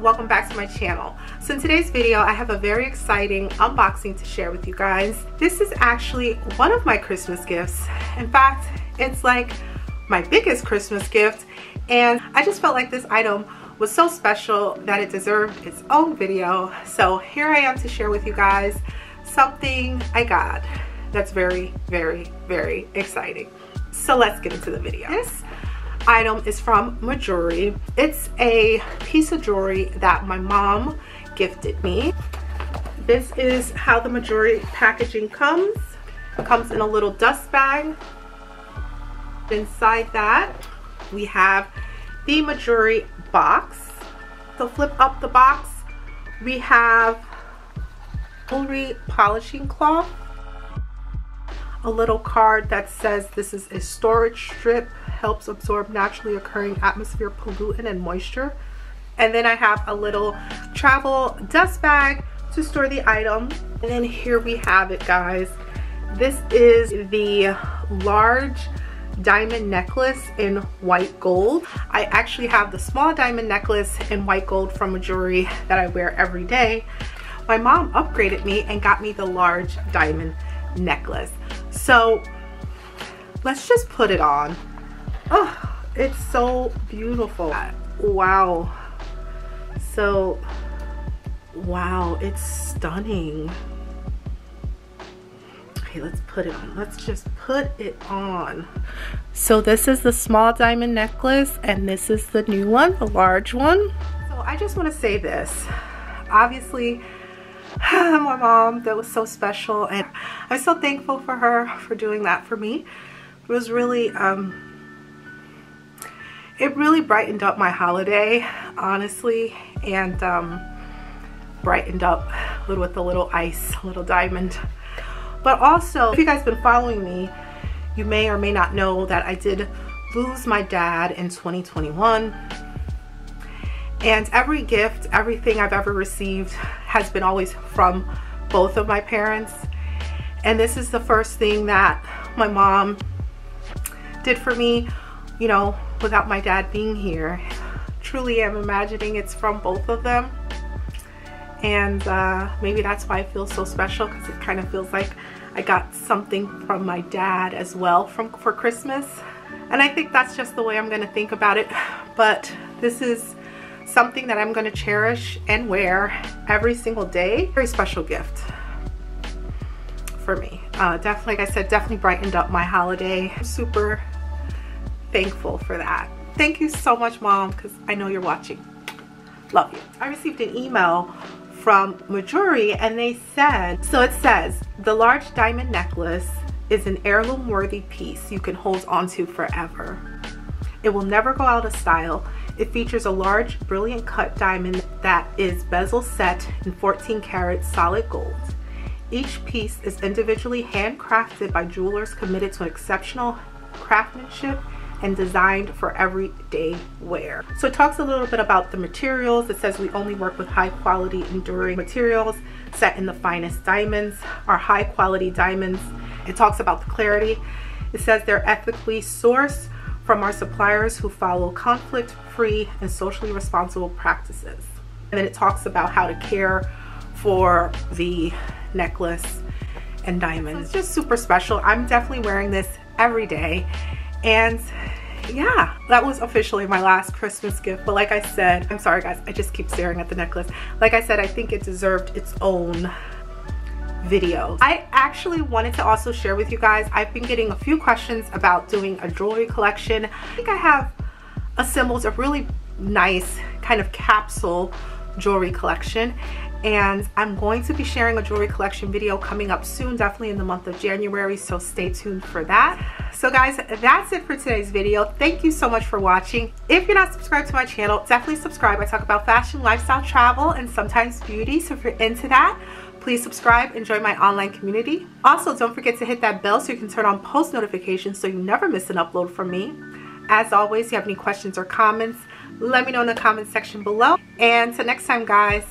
welcome back to my channel. So in today's video I have a very exciting unboxing to share with you guys. This is actually one of my Christmas gifts. In fact it's like my biggest Christmas gift and I just felt like this item was so special that it deserved its own video. So here I am to share with you guys something I got that's very very very exciting. So let's get into the video. This item is from Mejuri. It's a piece of jewelry that my mom gifted me. This is how the Mejuri packaging comes. It comes in a little dust bag. Inside that, we have the Mejuri box. So flip up the box. We have jewelry polishing cloth a little card that says this is a storage strip helps absorb naturally occurring atmosphere pollutant and moisture. And then I have a little travel dust bag to store the item. And then here we have it guys. This is the large diamond necklace in white gold. I actually have the small diamond necklace in white gold from Mejuri that I wear every day. My mom upgraded me and got me the large diamond necklace so let's just put it on. Oh, it's so beautiful. Wow. So, wow, it's stunning. Okay, let's put it on. Let's just put it on. So this is the small diamond necklace and this is the new one, the large one. So I just want to say this. Obviously, my mom that was so special and I'm so thankful for her for doing that for me. It was really um it really brightened up my holiday honestly and um brightened up with a little ice a little diamond. But also if you guys been following me you may or may not know that I did lose my dad in 2021 and every gift, everything I've ever received has been always from both of my parents. And this is the first thing that my mom did for me, you know, without my dad being here. Truly am imagining it's from both of them. And uh, maybe that's why I feel so special because it kind of feels like I got something from my dad as well from for Christmas. And I think that's just the way I'm going to think about it. But this is something that I'm to cherish and wear every single day. Very special gift for me. Uh, definitely, like I said, definitely brightened up my holiday. I'm super thankful for that. Thank you so much, Mom, because I know you're watching. Love you. I received an email from Mejuri and they said, so it says, the large diamond necklace is an heirloom worthy piece you can hold onto forever. It will never go out of style it features a large, brilliant cut diamond that is bezel set in 14 karat solid gold. Each piece is individually handcrafted by jewelers committed to exceptional craftsmanship and designed for everyday wear. So it talks a little bit about the materials. It says we only work with high quality enduring materials set in the finest diamonds, our high quality diamonds. It talks about the clarity. It says they're ethically sourced from our suppliers who follow conflict-free and socially responsible practices. And then it talks about how to care for the necklace and diamonds. It's just super special. I'm definitely wearing this every day. And yeah, that was officially my last Christmas gift. But like I said, I'm sorry guys, I just keep staring at the necklace. Like I said, I think it deserved its own video. I actually wanted to also share with you guys, I've been getting a few questions about doing a jewelry collection. I think I have assembled a really nice kind of capsule jewelry collection and I'm going to be sharing a jewelry collection video coming up soon, definitely in the month of January, so stay tuned for that. So guys, that's it for today's video. Thank you so much for watching. If you're not subscribed to my channel, definitely subscribe. I talk about fashion, lifestyle, travel, and sometimes beauty, so if you're into that, Please subscribe and join my online community. Also, don't forget to hit that bell so you can turn on post notifications so you never miss an upload from me. As always, if you have any questions or comments, let me know in the comment section below. And until next time, guys,